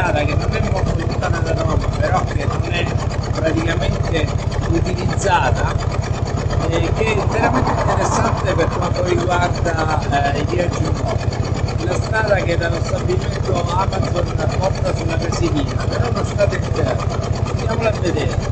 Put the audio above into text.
strada che non è molto lontana da Roma, però che non è praticamente utilizzata, eh, che è veramente interessante per quanto riguarda eh, i viaggi umani. La strada che dallo stabilimento Amazon porta sulla Casilina, però è una strada interna. Andiamola a vedere.